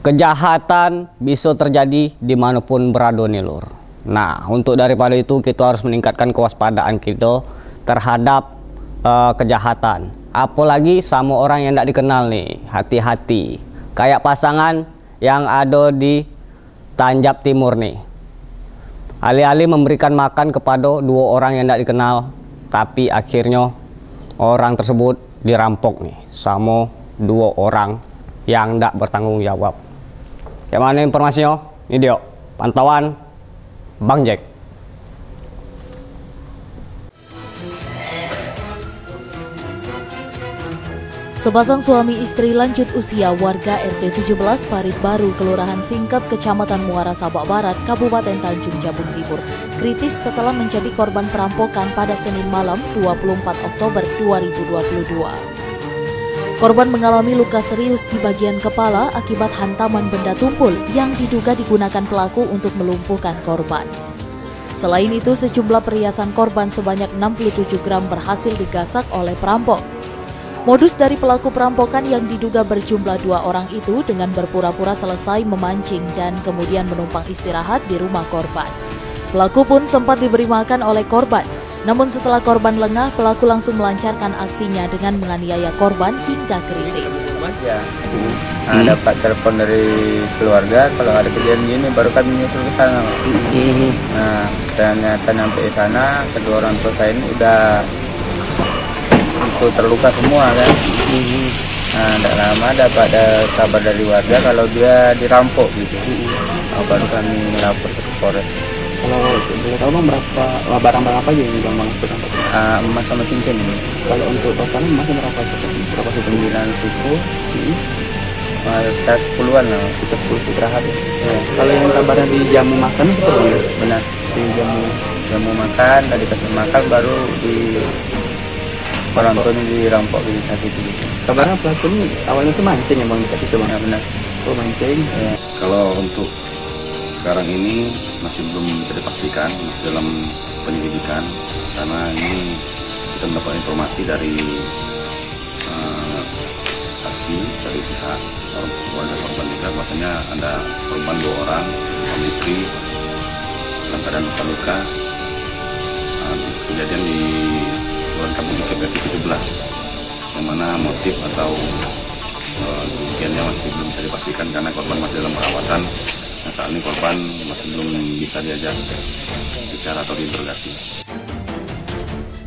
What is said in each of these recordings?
kejahatan bisa terjadi di mana pun berada nih lur. Nah, untuk daripada itu kita harus meningkatkan kewaspadaan kita terhadap uh, kejahatan. Apalagi sama orang yang tidak dikenal nih, hati-hati. Kayak pasangan yang ada di Tanjab Timur nih. Alih-alih memberikan makan kepada dua orang yang tidak dikenal, tapi akhirnya orang tersebut dirampok nih sama dua orang yang tidak bertanggung jawab. Yang mana informasinya? Ini dia, pantauan Bang Jack. Sepasang suami istri lanjut usia warga RT 17 Parit Baru, Kelurahan Singkep, Kecamatan Muara Sabak Barat, Kabupaten Tanjung Jabung Timur, kritis setelah menjadi korban perampokan pada Senin malam 24 Oktober 2022. Korban mengalami luka serius di bagian kepala akibat hantaman benda tumpul yang diduga digunakan pelaku untuk melumpuhkan korban. Selain itu, sejumlah perhiasan korban sebanyak 67 gram berhasil digasak oleh perampok. Modus dari pelaku perampokan yang diduga berjumlah dua orang itu dengan berpura-pura selesai memancing dan kemudian menumpang istirahat di rumah korban. Pelaku pun sempat diberi makan oleh korban, namun setelah korban lengah, pelaku langsung melancarkan aksinya dengan menganiaya korban hingga kritis. Ya, nah, dapat telepon dari keluarga kalau ada kejadian gini baru kami menyusul ke sana. Nah, ternyata sampai di sana kedua orang tua saya ini udah itu terluka semua kan. Nah, tidak lama dapat ada kabar dari warga kalau dia dirampok gitu. Nah, baru kami lapor ke Polres kalau boleh tahu bang berapa barang-barang apa aja yang bang sudah uh, emas sama cincin ini kalau untuk totalnya emasnya berapa berapa suku sembilan suku hmm. Uh, puluhan lah, kita sepuluh sutrahat ya. ya. Kalau yang kabarnya di jamu makan itu ya? Benar, di jamu jamu makan, tadi kasih makan baru di orang tua ini dirampok di saat itu. Gitu. Kabarnya pelaku ini awalnya itu mancing ya bang di situ bang? Ya, benar. Oh mancing. Ya. Kalau untuk sekarang ini masih belum bisa dipastikan, masih dalam penyelidikan karena ini kita mendapat informasi dari uh, saksi dari pihak keluarga korban juga bahwasanya ada korban dua orang suami istri dalam keadaan luka luka. Uh, kejadian di Kelurahan Kampung Bukit 17 yang mana motif atau uh, masih belum bisa dipastikan karena korban masih dalam perawatan Nah, saat ini korban masih belum bisa diajak bicara atau diinterogasi.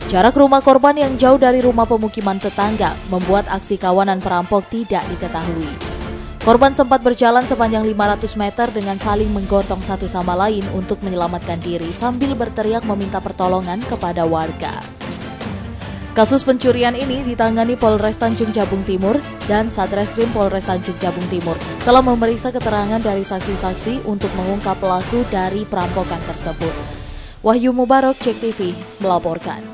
Jarak rumah korban yang jauh dari rumah pemukiman tetangga membuat aksi kawanan perampok tidak diketahui. Korban sempat berjalan sepanjang 500 meter dengan saling menggotong satu sama lain untuk menyelamatkan diri sambil berteriak meminta pertolongan kepada warga. Kasus pencurian ini ditangani Polres Tanjung Jabung Timur dan Satreskrim Polres Tanjung Jabung Timur telah memeriksa keterangan dari saksi-saksi untuk mengungkap pelaku dari perampokan tersebut. Wahyu Mubarok, Cek TV, melaporkan.